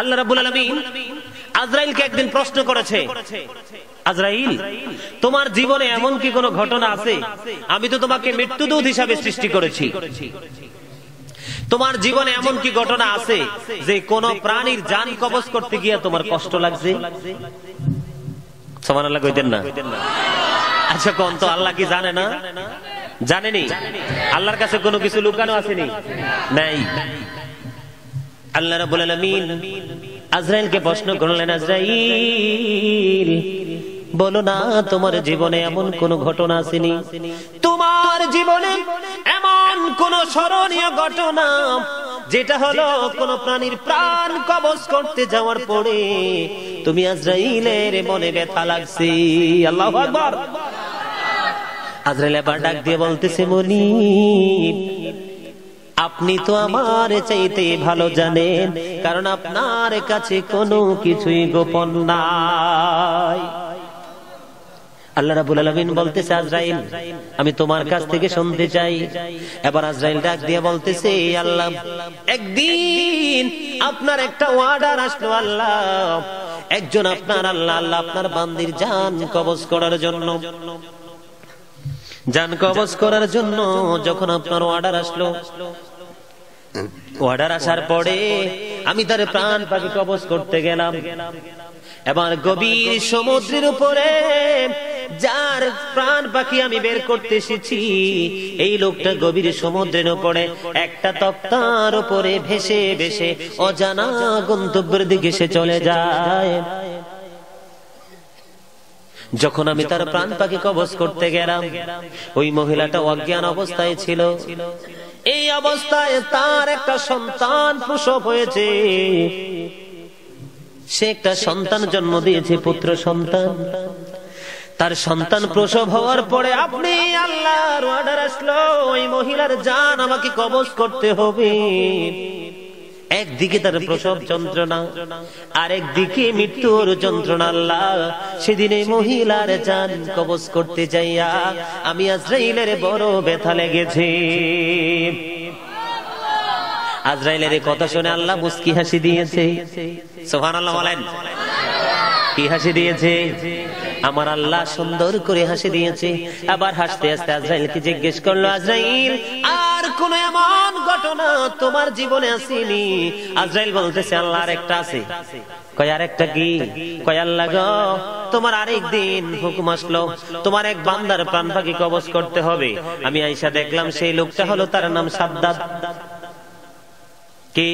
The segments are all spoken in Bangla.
আল্লাহ রাব্বুল আলামিন আজরাইলকে একদিন প্রশ্ন করেছে, আজরাইল, তোমার জীবনে এমন কি কোনো ঘটনা আছে? আমি তো তোমাকে মৃত্যুদূত হিসাবে সৃষ্টি করেছি। তোমার জীবনে এমন কি ঘটনা আছে যে কোন প্রাণীর জান কবজ করতে গিয়ে তোমার কষ্ট লাগছে? সমান আল্লাহ কইতেন না। আচ্ছা কোন তো আল্লাহ কি জানে না? জানেনি? আল্লাহর কাছে কোনো কিছু লুকানো আসেনি? নাই। আল্লাহ রাব্বুল আলামিন আজরাইলকে প্রশ্ন করলেন, আজরাইল, বলো না, তোমার জীবনে এমন কোন ঘটনা আসেনি? তোমার জীবনে এমন কোন স্মরণীয় ঘটনা যেটা হলো কোন প্রাণীর প্রাণ কবজ করতে যাওয়ার পরে তুমি আজরাইলের মনে ব্যথা লাগছে। আল্লাহ আজরাইল এবার ডাক দিয়ে বলতেছে মনি আপনি তো আমার চাইতে ভালো জানেন, কারণ আপনার কাছে কোনো কিছুই গোপন নাই। আল্লাহ রাবুল আলমিন বলতেছে, আজরাইল, আমি তোমার কাছ থেকে শুনতে চাই। এবার আজরাইল ডাক দিয়ে বলতেছে আল্লাহ, একদিন আপনার একটা ওয়ার্ডার আসলো আল্লাহ। একজন আপনার আল্লাহ আল্লাহ আপনার বান্দির জান কবজ করার জন্য। জান কবজ করার জন্য যখন আপনার অর্ডার আসলো। অর্ডার আসার পরে আমি তার প্রাণ পাখি কবজ করতে গেলাম। এবার গভীর সমুদ্রের উপরে যার প্রাণ পাখি আমি বের করতে এসেছি, এই লোকটা গভীর সমুদ্রের উপরে একটা তক্তার উপরে ভেসে ভেসে অজানা গন্তব্যের দিকে সে চলে যায়। যখন আমি তার প্রাণ পাখি কবজ করতে গেলাম, ওই মহিলাটা অজ্ঞান অবস্থায় ছিল। এই অবস্থায় তার একটা সন্তান প্রসব হয়েছে। সে একটা সন্তান জন্ম দিয়েছে, পুত্র সন্তান। তার সন্তান প্রসব হওয়ার পরে আপনি আল্লাহর অর্ডার আসলো, ওই মহিলার জান আমাকে কবজ করতে হবে। একদিকে তার প্রসব যন্ত্রণা আর একদিকে মৃত্যুর যন্ত্রণা। আল্লাহ সেদিন এই মহিলার জান কবজ করতে যাইয়া আমি আজরাইলের বড় ব্যথা লেগেছে। আজরাইলের কথা শুনে আল্লাহ মুস্কি হাসি দিয়েছে। সোহান আল্লাহ বলেন। কি হাসি দিয়েছে? আমার আল্লাহ সুন্দর করে হাসি দিয়েছে। আবার হাসতে হাসতে আজরাইলকে জিজ্ঞেস করল, আজরাইল, আর কোন এমন ঘটনা তোমার জীবনে আসেনি? আজরাইল বলতেছে, আল্লাহ আর একটা আছে আল্লাহ তোমার তোমার এক বান্দার করতে হবে। আমি আইসা দেখলাম সেই লোকটা হলো তার নাম সাদ্দাদ কি?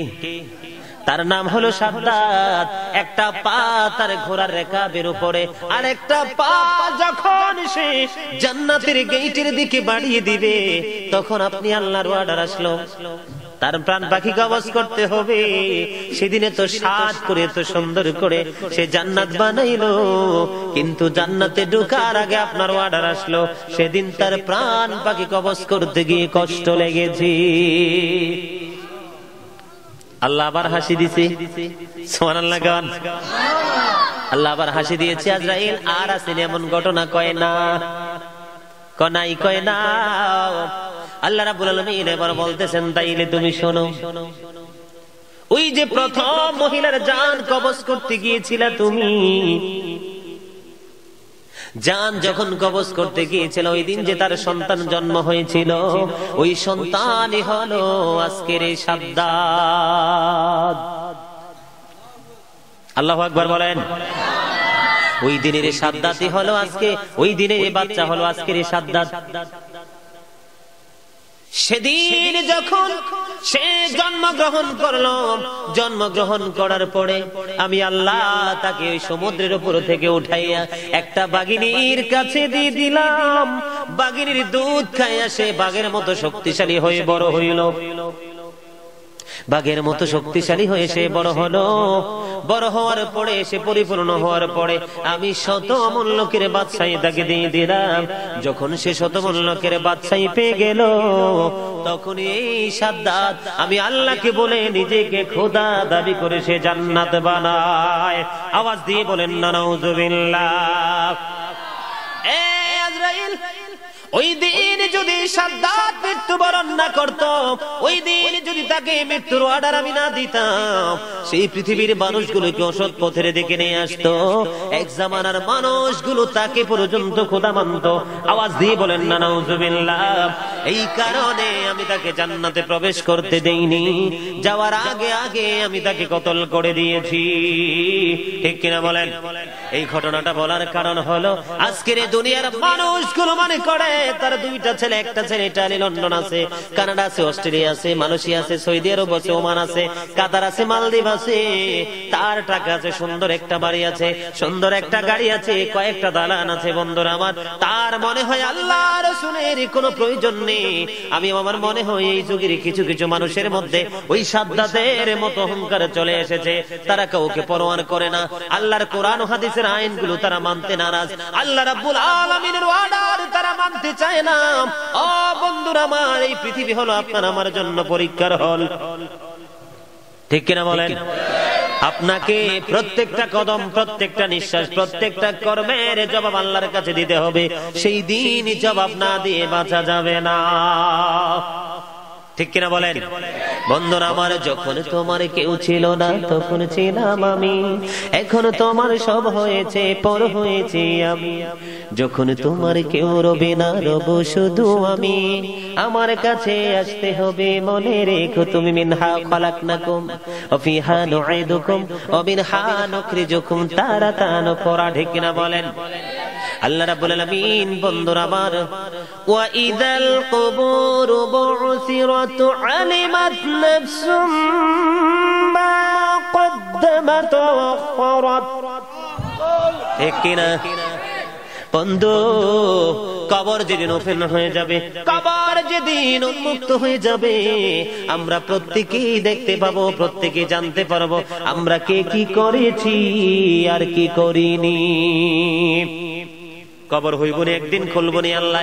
তার নাম হলো সাদ্দাত। একটা পা তার ঘোড়ার রেখাবের উপরে আর একটা পা যখন সে জান্নাতের গেইটের দিকে বাড়িয়ে দিবে, তখন আপনি আল্লাহর অর্ডার আসলো। তার প্রাণ পাখি কবজ করতে হবে। সেদিনে তো সাজ করে তো সুন্দর করে সে জান্নাত বানাইলো। কিন্তু জান্নাতে ঢোকার আগে আপনার অর্ডার আসলো। সেদিন তার প্রাণ পাখি কবজ করতে গিয়ে কষ্ট লেগেছে। আল্লাহ আবার হাসি দিছে। সোমান আল্লাহ আবার হাসি দিয়েছে, আজরাইল। আর আসেন এমন ঘটনা, কয় না। কনাই কয় না। আল্লাহ রাবুল আলমিন এবার বলতেছেন, তাইলে তুমি শোনো। ওই যে প্রথম মহিলার জান কবজ করতে গিয়েছিলা তুমি জান যখন কবজ করতে গিয়েছিল, ওই দিন যে তার সন্তান জন্ম হয়েছিল, ওই সন্তানই হলো আজকের এই আল্লাহ আকবর বলেন। ওই দিনের সাদ্দাতি হলো আজকে, ওই দিনের বাচ্চা হলো আজকের সাদ্দাত। সেদিন যখন সে জন্মগ্রহণ করল, জন্মগ্রহণ করার পরে আমি আল্লাহ তাকে ওই সমুদ্রের উপর থেকে উঠাইয়া একটা বাগিনীর কাছে দিয়ে দিলাম। বাগিনীর দুধ খাইয়া সে বাঘের মতো শক্তিশালী হয়ে বড় হইল। বাঘের মতো শক্তিশালী হয়ে সে বড় হলো। বড় হওয়ার পরে সে পরিপূর্ণ হওয়ার পরে আমি শত অমূল্যকের বাদশাহী তাকে দিয়ে দিলাম। যখন সে শত মূল্যকের বাদশাহী পেয়ে গেল তখন এই সাদ্দাত আমি আল্লাহকে বলে নিজেকে খোদা দাবি করে সে জান্নাত বানায়। আওয়াজ দিয়ে বলেন না নাউজুবিল্লাহ। এ আজরাইল ওই দিন যদি সাদ্দাত মৃত্যুবরণ না করত, ওই দিন যদি তাকে মৃত্যুর অর্ডার আমি না দিতাম, সেই পৃথিবীর মানুষগুলোকে অসৎ পথের দিকে নিয়ে আসতো। এক জামানার মানুষগুলো তাকে পর্যন্ত খোদা মানত আওয়াজ দিয়ে বলেন না নাউজুবিল্লাহ এই কারণে আমি তাকে জান্নাতে প্রবেশ করতে দেইনি। যাওয়ার আগে আগে আমি তাকে কতল করে দিয়েছি। ঠিক কিনা বলেন? এই ঘটনাটা বলার কারণ হলো, আজকের দুনিয়ার মানুষগুলো মনে করে, তার দুইটা ছেলে, একটা ছেলে ইটালি, লন্ডন আছে, কানাডা আছে, অস্ট্রেলিয়া আছে, মালয়েশিয়া আছে, সৌদি আরব আছে, ওমান আছে, কাতার আছে, মালদ্বীপ আছে। তার টাকা আছে, সুন্দর একটা বাড়ি আছে, সুন্দর একটা গাড়ি আছে, কয়েকটা দালান আছে, বন্ধুরা আমার। তার মনে হয় আল্লাহ রসুলের কোনো প্রয়োজন নেই আমি আমার মনে হয় এই যুগের কিছু কিছু মানুষের মধ্যে ওই সাদ্দাতের মতো অহংকার চলে এসেছে। তারা কাউকে পরোয়ান করে না। আল্লাহর কোরআন হাদিসের আইনগুলো তারা মানতে নারাজ। আল্লাহ রাব্বুল আলামিনের অর্ডার তারা মানতে চায় না। ও বন্ধুরা আমার, এই পৃথিবী হলো আপনার আমার জন্য পরীক্ষার হল। ঠিক কিনা বলেন? আপনাকে প্রত্যেকটা কদম প্রত্যেকটা নিঃশ্বাস প্রত্যেকটা কর্মের জবাব আল্লাহর কাছে দিতে হবে। সেই দিন জবাব না দিয়ে বাঁচা যাবে না। ঠিক কিনা বলেন? বন্ধুরা, আমার যখন তোমার কেউ ছিল না, তখন ছিলাম আমি। এখন তোমার সব হয়েছে, পর হয়েছে আমি। যখন তোমার কেউ রবে না, রব শুধু আমি। আমার কাছে আসতে হবে, মনে রেখো তুমি মিনহা খালাক নাকুম অফিহা নুঈদুকুম অমিনহা নুখরিজুকুম তারাতান করা, ঠিক কিনা বলেন? আল্লাহ রাব্বুল আলামিন, বন্ধুরা আমার, ওয়া ইদাল কুবুর বুসিরাত আলিমাত নাফসুম মা ঠিক বন্ধু, কবর যেদিন ওপেন হয়ে যাবে, কবর যেদিন উন্মুক্ত হয়ে যাবে, আমরা প্রত্যেকেই দেখতে পাবো, প্রত্যেকে জানতে পারব, আমরা কে কি করেছি আর কি করিনি। কবর হইব একদিন খুলব নি আল্লাহ।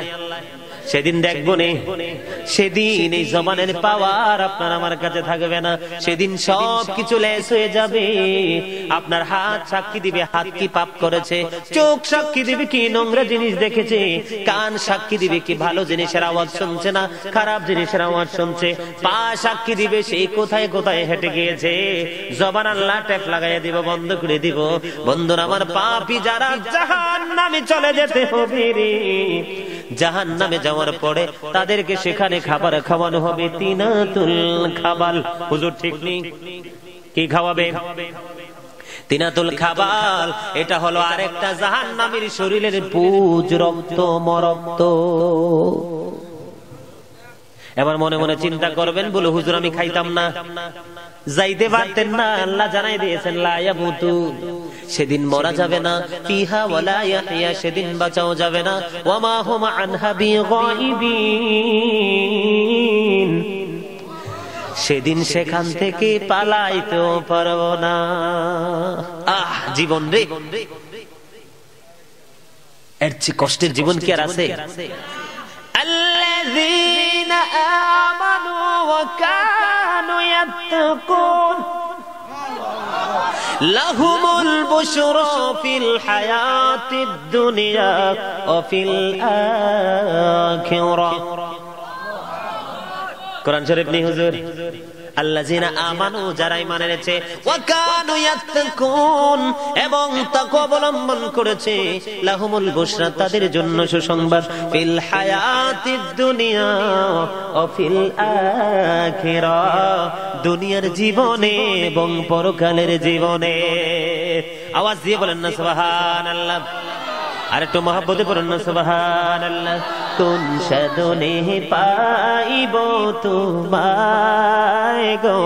সেদিন দেখব নে। সেদিন এই জমানের পাওয়ার আপনার আমার কাছে থাকবে না। সেদিন সব কিছু লেস হয়ে যাবে। আপনার হাত সাক্ষী দিবে, হাত কি পাপ করেছে? চোখ সাক্ষী দিবে কি নোংরা জিনিস দেখেছে? কান সাক্ষী দিবে কি ভালো জিনিসের আওয়াজ শুনছে না? খারাপ জিনিসের আওয়াজ শুনছে? পা সাক্ষী দিবে সেই কোথায় কোথায় হেঁটে গিয়েছে? জবান আল্লাহ ট্যাপ লাগাইয়া দিব, বন্ধ করে দিব। বন্ধুরা, আমার পাপি যারা জাহান নামে চলে যেতে হবে রে। জাহান নামে যাওয়ার পরে তাদেরকে সেখানে খাবার খাওয়ানো হবে তিনাতুল খাবাল। হুজুর ঠিক নেই? কি খাওয়াবে? তিনাতুল খাবাল, এটা হলো আরেকটা জাহান নামের শরীরের পুজ, রক্ত, মরক্ত। এবার মনে মনে চিন্তা করবেন বলে হুজুর আমি খাইতাম না। যাইতে পারতেন না আল্লাহ জানাই দিয়েছেন লায়াবুতু সেদিন মরা যাবে না। ফিহা ওয়ালা ইয়াহিয়া সেদিন বাঁচাও যাবে না। ওয়ামা হুম আনহা বিগাইবিন। সেদিন সেখান থেকে পালাইতেও পারব না। আহ জীবন রে। এর চেয়ে কষ্টের জীবন কি আর আছে? آمنوا وكانوا يتقون لهم البشرى في الحياة الدنيا وفي الآخرة কোরআন শরীফ নি হুজুর আল্লাযিনা আমানু, যারা ইয়াত্তাকুন, এবং তাকওয়া অবলম্বন করেছে, লাহুমুল বুশরা তাদের জন্য সুসংবাদ, ফিল হায়াতিদ দুনিয়া ও ফিল আখিরা। দুনিয়ার জীবনে এবং পরকালের জীবনে। আওয়াজ দিয়ে বলেন না, সুবহানাল্লাহ। আর একটু মহাব্বতে পড়ুন সুবহান কোন সাধনে পাইব তোমায় গো?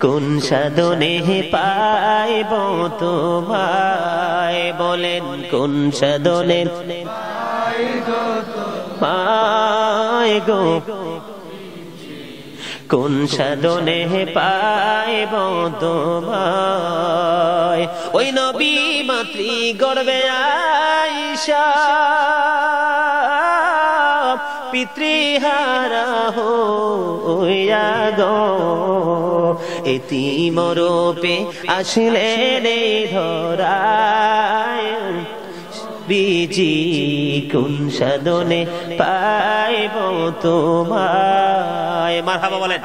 কোন সাধনে পাইব তোমায়? বলেন, কোন সাধনে পায় গো? কোন সাধনে পাইব তোমায়? ওই নবী মাতৃ গর্বে আইসা, পিতৃহারা হইয়া গো। এতি মরপে আসলেন এই ধরায়। বিজি কোন সাধনে পাইব তোমায়। মারহাবা বলেন।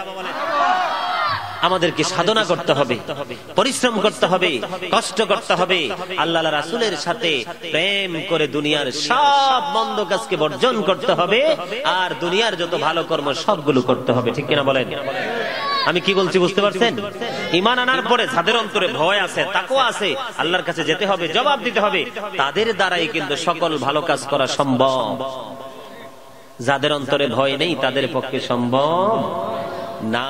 আমাদেরকে সাধনা করতে হবে, পরিশ্রম করতে হবে, কষ্ট করতে হবে। আল্লাহ রাসুলের সাথে প্রেম করে দুনিয়ার সব মন্দ কাজকে বর্জন করতে হবে, আর দুনিয়ার যত ভালো কর্ম সবগুলো করতে হবে, ঠিক কিনা বলেন? আমি কি বলছি বুঝতে পারছেন? ইমান আনার পরে যাদের অন্তরে ভয় আছে তাকে আছে, আল্লাহর কাছে যেতে হবে, জবাব দিতে হবে, তাদের দ্বারাই কিন্তু সকল ভালো কাজ করা সম্ভব। যাদের অন্তরে ভয় নেই, তাদের পক্ষে সম্ভব না।